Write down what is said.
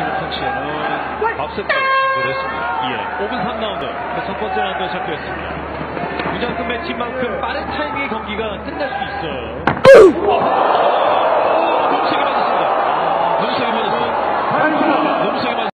던지는 펀치에는 밥세트를 신고했습니다. 예, 5분 3라운드 그 첫 번째 라운드 시작되었습니다. 무장급 매치만큼 빠른 타이밍의 경기가 끝날 수 있습니다.